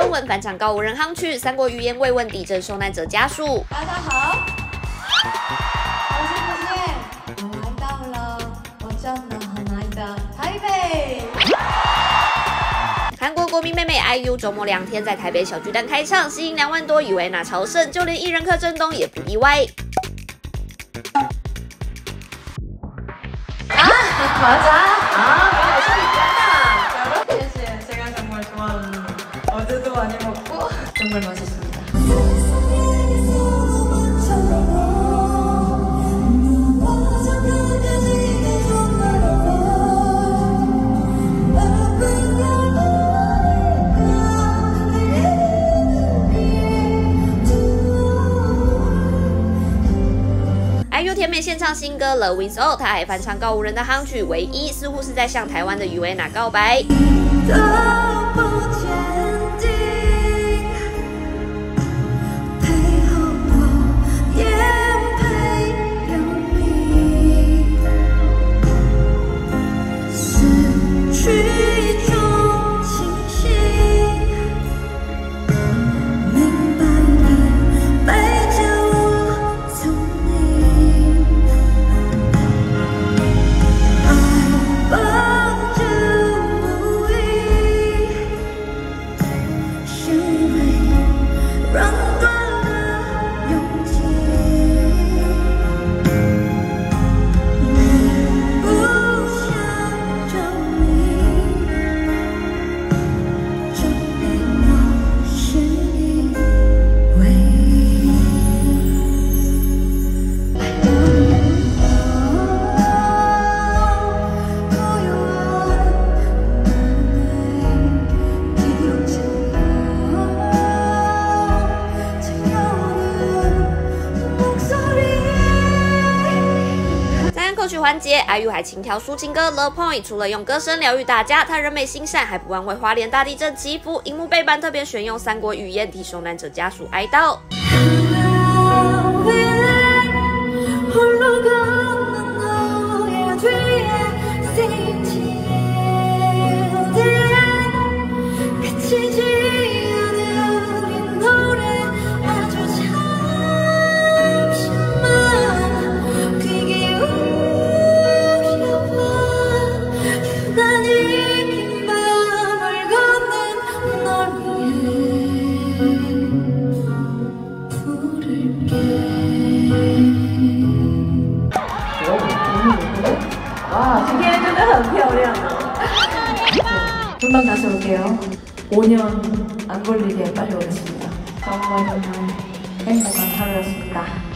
新闻返场告无人夯曲，三国语言慰问地震受难者家属。大家好，我来到了我真的很爱的台北。韩国国民妹妹 IU 周末两天在台北小巨蛋开唱，吸引两万多，以为那朝圣，就连艺人柯震东也不例外。맞 아. 많이 먹고 정말 맛있습니다. IU 甜美献唱新歌《Love Wins All》，她还翻唱告无人的夯曲《唯一》，似乎是在向台湾的于维娜告白。 环节，IU 还轻挑抒情歌《The Point》，除了用歌声疗愈大家，他人美心善，还不忘为花莲大地震祈福。荧幕背板特别选用三国语言替受难者家属哀悼。 금방 다시 올게요. 5년 안 걸리게 빨리 오겠습니다. 정말 정말 행복한 하루였습니다.